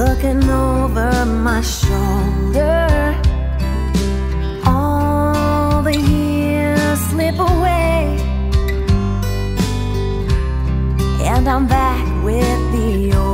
looking over my shoulder. All the years slip away, and I'm back with the old.